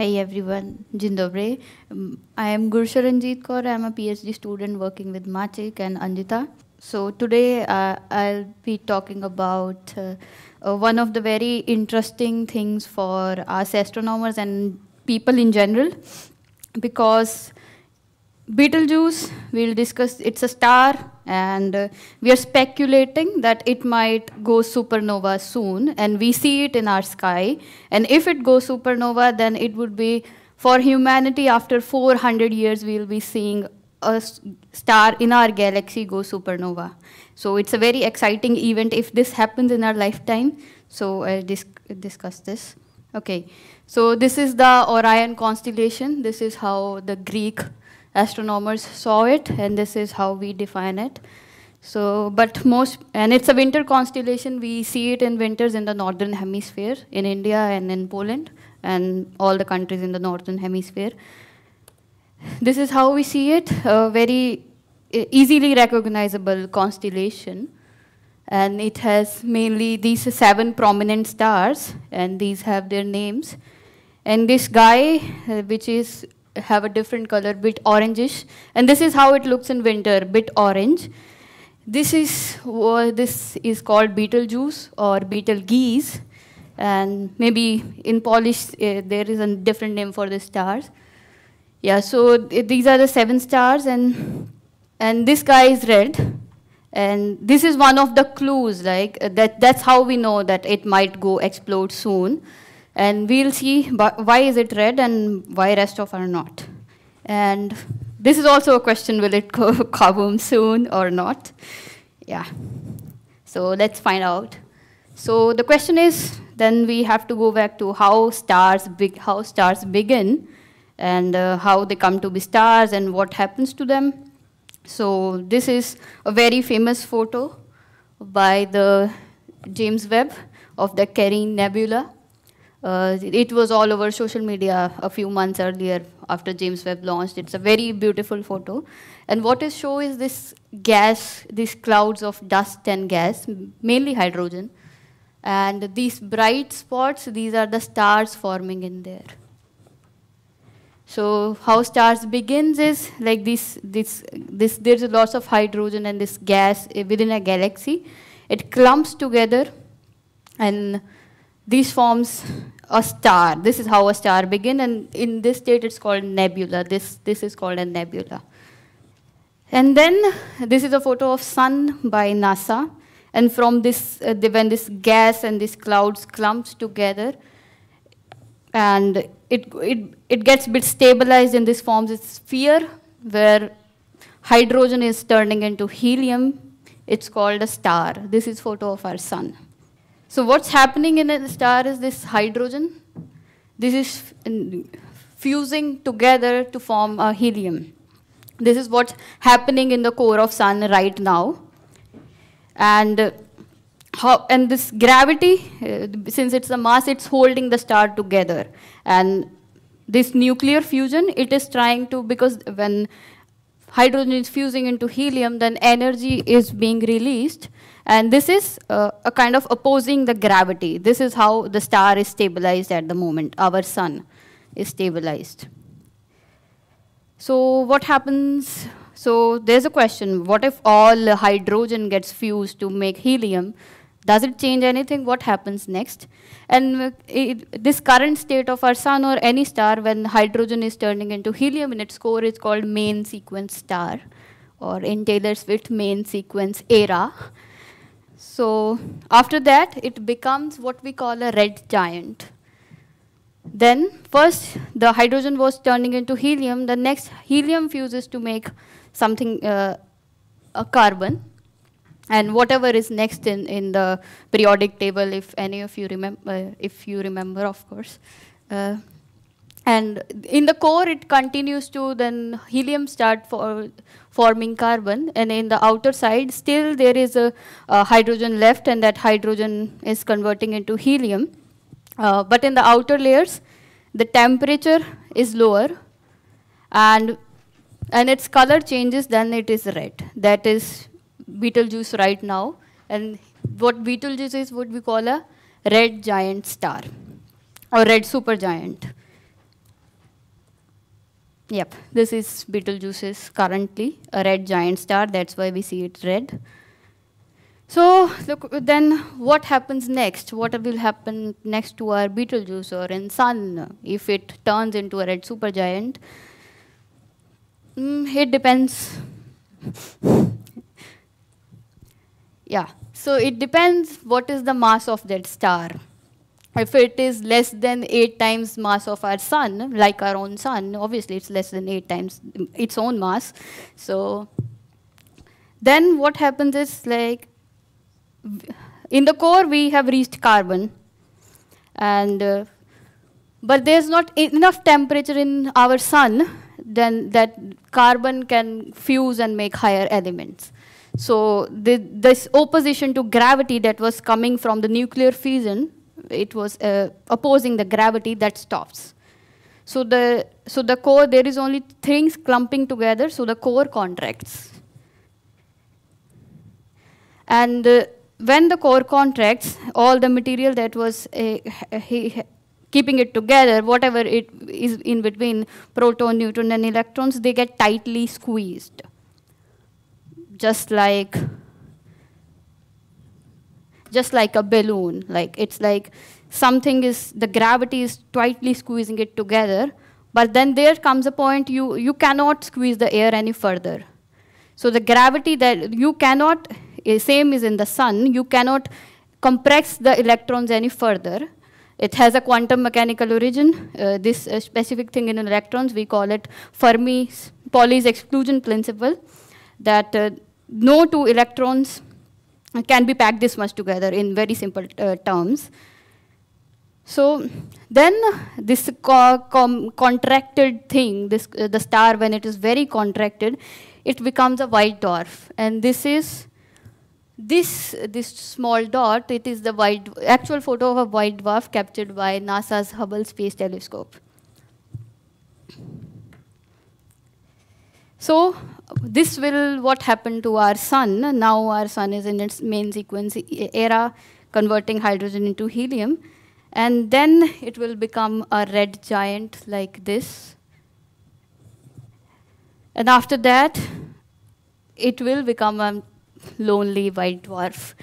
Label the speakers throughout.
Speaker 1: Hey everyone, Jin dobre. Um, I am Gursharanjit Kaur. I am a PhD student working with Machik and Anjita. So today uh, I'll be talking about uh, uh, one of the very interesting things for us astronomers and people in general because Betelgeuse, we'll discuss, it's a star and uh, we are speculating that it might go supernova soon and we see it in our sky. And if it goes supernova, then it would be for humanity after 400 years, we'll be seeing a star in our galaxy go supernova. So it's a very exciting event if this happens in our lifetime. So I'll dis discuss this. Okay, so this is the Orion constellation. This is how the Greek astronomers saw it, and this is how we define it. So, but most, and it's a winter constellation. We see it in winters in the northern hemisphere, in India and in Poland, and all the countries in the northern hemisphere. This is how we see it, a very easily recognizable constellation. And it has mainly these seven prominent stars, and these have their names. And this guy, uh, which is have a different color, bit orangish. And this is how it looks in winter, bit orange. This is uh, this is called Betelgeuse or Betelgeuse, and maybe in Polish uh, there is a different name for the stars. Yeah, so these are the seven stars, and and this guy is red, and this is one of the clues. Like uh, that, that's how we know that it might go explode soon. And we'll see why is it red and why rest of are not. And this is also a question, will it go kaboom soon or not? Yeah. So let's find out. So the question is, then we have to go back to how stars, big, how stars begin and uh, how they come to be stars and what happens to them. So this is a very famous photo by the James Webb of the Carina Nebula. Uh, it was all over social media a few months earlier after James Webb launched. It's a very beautiful photo. And what is show is this gas, these clouds of dust and gas, mainly hydrogen. And these bright spots, these are the stars forming in there. So how stars begins is like this, this, this, there's a lots of hydrogen and this gas within a galaxy. It clumps together and this forms a star. This is how a star begins, and in this state it's called nebula. This, this is called a nebula. And then this is a photo of sun by NASA. And from this, uh, when this gas and these clouds clumps together, and it, it, it gets a bit stabilized and this forms a sphere where hydrogen is turning into helium. It's called a star. This is photo of our sun. So what's happening in a star is this hydrogen. This is fusing together to form a helium. This is what's happening in the core of sun right now. And how, and this gravity, uh, since it's a mass, it's holding the star together. And this nuclear fusion, it is trying to, because when hydrogen is fusing into helium, then energy is being released. And this is uh, a kind of opposing the gravity. This is how the star is stabilized at the moment. Our sun is stabilized. So what happens? So there's a question. What if all hydrogen gets fused to make helium? Does it change anything? What happens next? And this current state of our sun or any star, when hydrogen is turning into helium in its core, is called main sequence star, or in Taylor Swift, main sequence era. So after that, it becomes what we call a red giant. Then first, the hydrogen was turning into helium. The next, helium fuses to make something, uh, a carbon. And whatever is next in, in the periodic table, if any of you remember, uh, if you remember, of course. Uh, and in the core, it continues to then helium start for forming carbon. And in the outer side, still there is a, a hydrogen left, and that hydrogen is converting into helium. Uh, but in the outer layers, the temperature is lower, and and its color changes, then it is red. That is Betelgeuse right now. And what Betelgeuse is what we call a red giant star, or red supergiant. Yep, this is Betelgeuse is currently a red giant star. That's why we see it red. So look, then what happens next? What will happen next to our Betelgeuse or in Sun if it turns into a red supergiant? Mm, it depends. Yeah, so it depends what is the mass of that star if it is less than 8 times mass of our sun, like our own sun, obviously it's less than 8 times its own mass. So then what happens is like, in the core we have reached carbon, and uh, but there's not enough temperature in our sun then that carbon can fuse and make higher elements. So the, this opposition to gravity that was coming from the nuclear fusion it was uh, opposing the gravity that stops. So the, so the core, there is only things clumping together, so the core contracts. And uh, when the core contracts, all the material that was uh, keeping it together, whatever it is in between proton, neutron, and electrons, they get tightly squeezed. Just like just like a balloon. Like it's like something is, the gravity is tightly squeezing it together, but then there comes a point you, you cannot squeeze the air any further. So the gravity that you cannot, eh, same is in the sun, you cannot compress the electrons any further. It has a quantum mechanical origin. Uh, this uh, specific thing in electrons, we call it Fermi's Pauli's exclusion principle, that uh, no two electrons can be packed this much together in very simple uh, terms. So then this co contracted thing, this uh, the star when it is very contracted, it becomes a white dwarf. And this is this this small dot, it is the white actual photo of a white dwarf captured by NASA's Hubble Space Telescope. So this will what happened to our sun. Now our sun is in its main sequence era, converting hydrogen into helium. And then it will become a red giant like this. And after that, it will become a lonely white dwarf.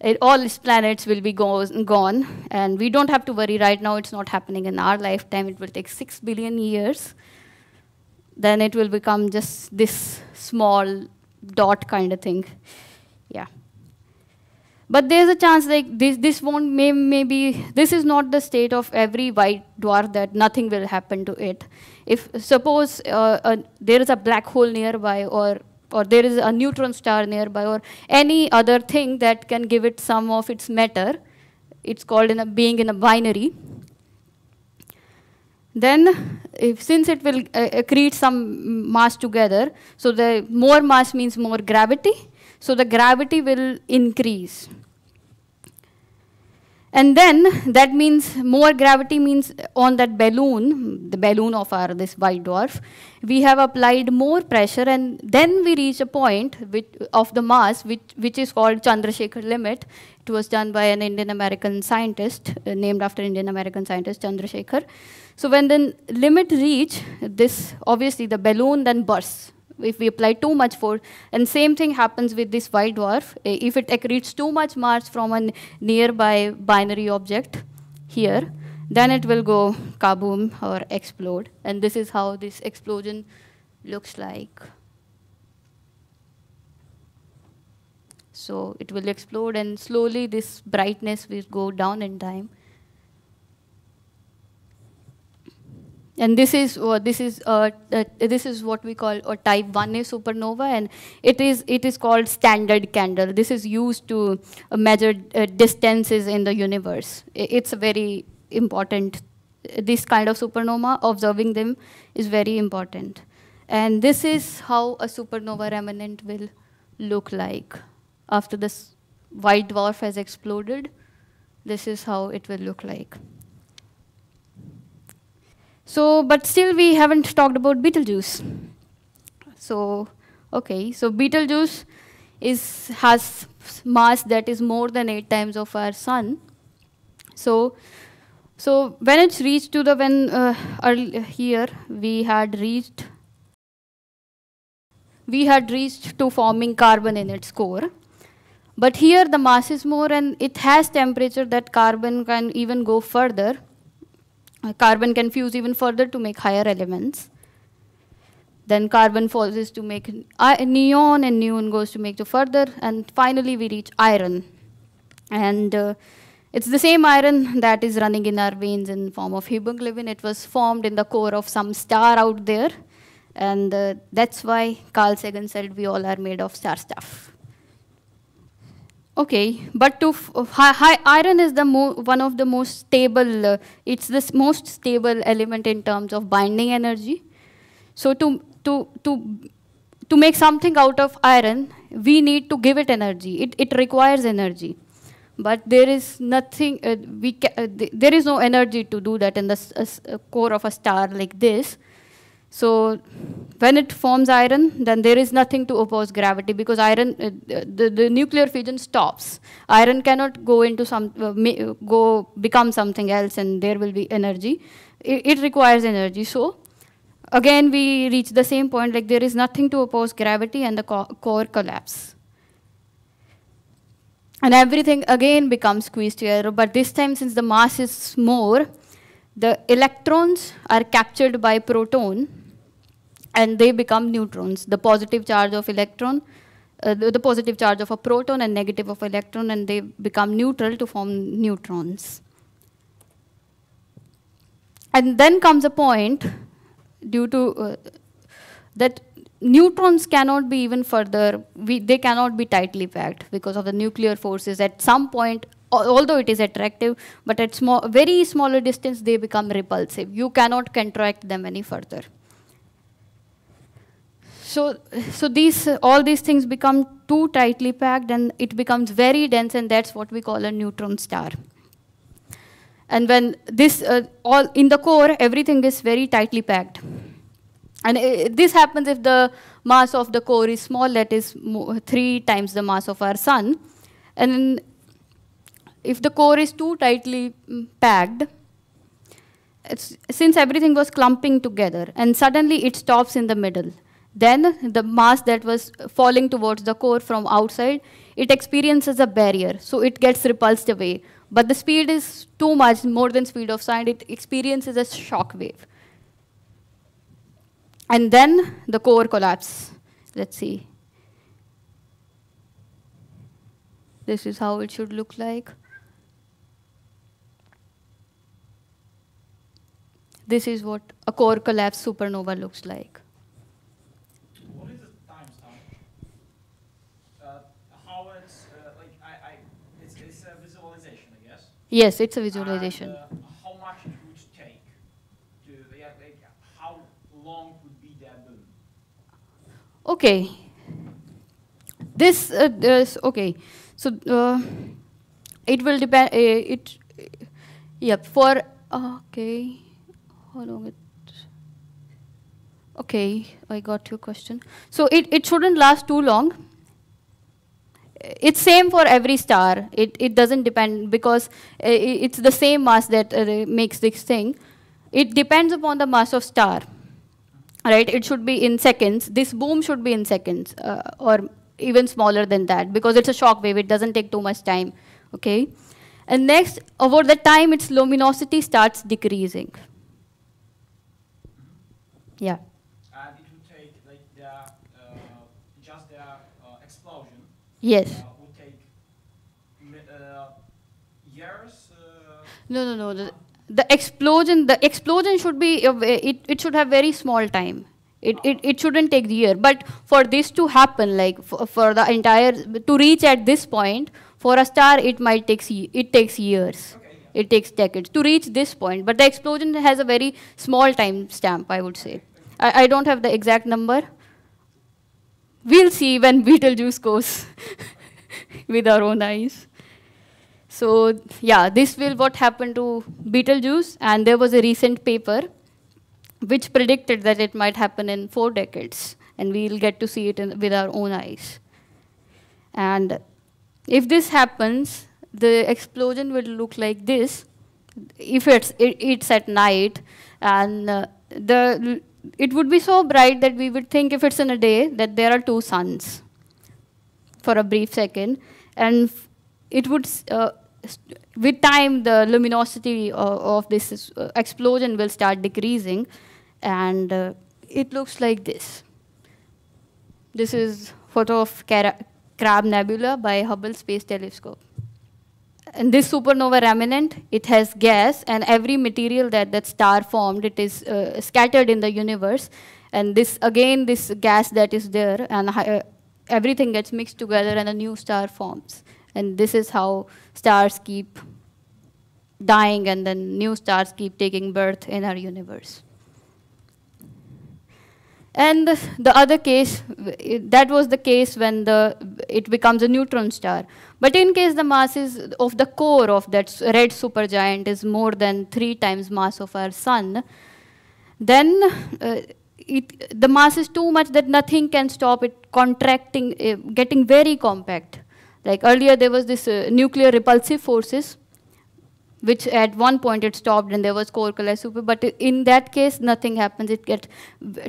Speaker 1: It, all its planets will be go gone, and we don't have to worry right now. It's not happening in our lifetime. It will take six billion years then it will become just this small dot kind of thing. Yeah. But there's a chance like this, this won't, may, maybe, this is not the state of every white dwarf that nothing will happen to it. If suppose uh, there is a black hole nearby or, or there is a neutron star nearby or any other thing that can give it some of its matter, it's called in a being in a binary, then if, since it will uh, accrete some mass together, so the more mass means more gravity, so the gravity will increase. And then that means more gravity means on that balloon, the balloon of our this white dwarf, we have applied more pressure and then we reach a point which, of the mass which, which is called Chandrasekhar limit. Was done by an Indian American scientist uh, named after Indian American scientist Chandrasekhar. So when the limit reach this, obviously the balloon then bursts if we apply too much force. And same thing happens with this white dwarf. If it accretes too much mass from a nearby binary object here, then it will go kaboom or explode. And this is how this explosion looks like. So it will explode and slowly this brightness will go down in time. And this is uh, this is uh, uh, this is what we call a type 1a supernova, and it is it is called standard candle. This is used to uh, measure uh, distances in the universe. It's a very important. This kind of supernova, observing them is very important. And this is how a supernova remnant will look like after this white dwarf has exploded. This is how it will look like. So, but still we haven't talked about Betelgeuse. So, okay, so Betelgeuse is, has mass that is more than 8 times of our sun. So, So when it's reached to the, when uh, here we had reached, we had reached to forming carbon in its core. But here the mass is more and it has temperature that carbon can even go further. Uh, carbon can fuse even further to make higher elements. Then carbon forces to make neon and neon goes to make to further. And finally we reach iron. And uh, it's the same iron that is running in our veins in form of hemoglobin. It was formed in the core of some star out there. And uh, that's why Carl Sagan said we all are made of star stuff. Okay, but to iron is the one of the most stable, uh, it's the most stable element in terms of binding energy. So to, to, to, to make something out of iron, we need to give it energy. It, it requires energy but there is nothing uh, we uh, th there is no energy to do that in the uh, core of a star like this so when it forms iron then there is nothing to oppose gravity because iron uh, the, the nuclear fission stops. Iron cannot go into some uh, go become something else and there will be energy. It, it requires energy. So again we reach the same point like there is nothing to oppose gravity and the co core collapse. And everything again becomes squeezed together, but this time since the mass is more, the electrons are captured by proton and they become neutrons. The positive charge of electron, uh, the, the, positive charge of a proton and negative of electron and they become neutral to form neutrons. And then comes a point due to uh, that neutrons cannot be even further, we, they cannot be tightly packed because of the nuclear forces. At some point, although it is attractive, but at small, very smaller distance, they become repulsive. You cannot contract them any further. So, so these, all these things become too tightly packed and it becomes very dense and that's what we call a neutron star. And when this, uh, all in the core, everything is very tightly packed. And it, this happens if the mass of the core is small, that is three times the mass of our sun. And if the core is too tightly mm, packed, since everything was clumping together, and suddenly it stops in the middle, then the mass that was falling towards the core from outside, it experiences a barrier, so it gets repulsed away. But the speed is too much, more than speed of sound, it experiences a shock wave. And then the core collapse. Let's see. This is how it should look like. This is what a core collapse supernova looks like.
Speaker 2: What is the timestamp? Uh, how it's uh, like I, I it's, it's a visualization, I guess.
Speaker 1: Yes, it's a visualization. And, uh, Okay. This, uh, this okay. So uh, it will depend. Uh, it, yep. For okay. How long it? Okay, I got your question. So it it shouldn't last too long. It's same for every star. It it doesn't depend because uh, it's the same mass that uh, makes this thing. It depends upon the mass of star right? It should be in seconds. This boom should be in seconds uh, or even smaller than that because it's a shock wave. It doesn't take too much time, okay? And next, over the time, its luminosity starts decreasing. Yeah.
Speaker 2: And it would take like the, uh, just the uh, explosion.
Speaker 1: Yes.
Speaker 2: Uh, would take uh, years. Uh,
Speaker 1: no, no, no. The, the explosion the explosion should be it, it should have very small time it, it, it shouldn't take the year but for this to happen like for, for the entire to reach at this point for a star it might take it takes years okay. It takes decades to reach this point but the explosion has a very small time stamp i would say. I, I don't have the exact number. We'll see when betelgeuse goes with our own eyes. So yeah, this will what happened to Betelgeuse, and there was a recent paper which predicted that it might happen in four decades, and we'll get to see it in, with our own eyes. And if this happens, the explosion will look like this, if it's it, it's at night and uh, the it would be so bright that we would think if it's in a day that there are two suns for a brief second. And it would uh, with time the luminosity of, of this uh, explosion will start decreasing. And uh, it looks like this. This is photo of Cara crab nebula by hubble space telescope and this supernova remnant, it has gas, and every material that that star formed, it is uh, scattered in the universe. And this, again, this gas that is there, and uh, everything gets mixed together, and a new star forms. And this is how stars keep dying, and then new stars keep taking birth in our universe. And the other case, that was the case when the, it becomes a neutron star. But in case the mass is of the core of that red supergiant is more than three times mass of our sun, then uh, it, the mass is too much that nothing can stop it contracting, uh, getting very compact. Like earlier there was this uh, nuclear repulsive forces which at one point it stopped and there was core collapse super but in that case nothing happens. It gets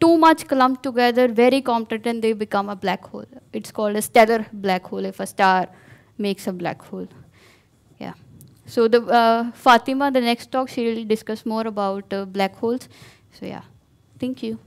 Speaker 1: too much clumped together very compact and they become a black hole. It's called a stellar black hole. If a star makes a black hole. Yeah. So the uh, fatima the next talk she will discuss more about uh, black holes. So yeah. Thank you